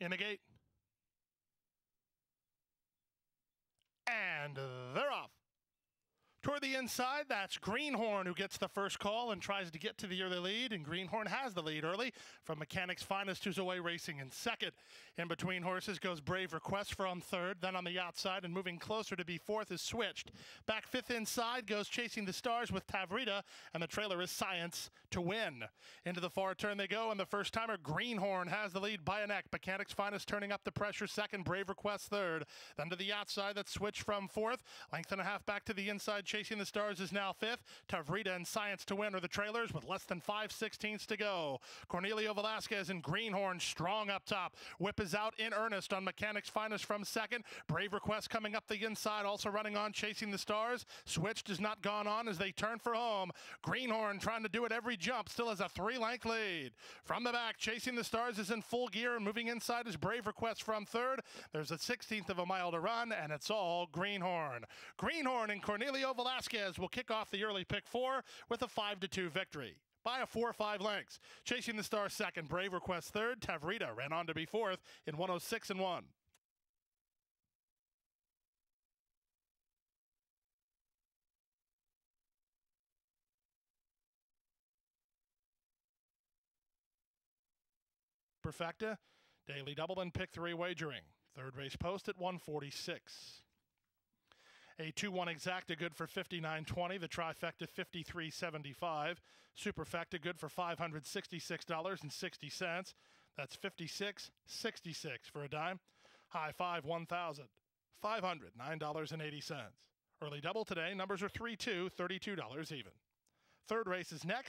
in the gate. And off. The inside, that's Greenhorn who gets the first call and tries to get to the early lead. And Greenhorn has the lead early from Mechanics Finest, who's away racing in second. In between horses goes Brave Request from third. Then on the outside and moving closer to be fourth is Switched. Back fifth inside goes Chasing the Stars with Tavrita. And the trailer is Science to win. Into the far turn they go. And the first timer, Greenhorn, has the lead by a neck. Mechanics Finest turning up the pressure second. Brave Request third. Then to the outside, that's Switch from fourth. Length and a half back to the inside. Chasing the Stars is now fifth. Tavrita and Science to win are the trailers with less than five sixteenths to go. Cornelio Velasquez and Greenhorn strong up top. Whip is out in earnest on Mechanics Finest from second. Brave Request coming up the inside, also running on Chasing the Stars. Switched has not gone on as they turn for home. Greenhorn trying to do it every jump, still has a three length lead. From the back, Chasing the Stars is in full gear and moving inside is Brave Request from third. There's a 16th of a mile to run, and it's all Greenhorn. Greenhorn and Cornelio Velasquez will kick off the early pick four with a 5 to 2 victory. By a 4 or 5 lengths. Chasing the Star second, Brave Request third, Tavrita ran on to be fourth in 106 and 1. Perfecta, daily double and pick three wagering. Third race post at 146. A 2-1 exacta good for 59.20. The trifecta 53.75. Superfecta good for $566.60. That's 56.66 for a dime. High five 1,000. 500 $9.80. Early double today. Numbers are 3 2, $32 even. Third race is next.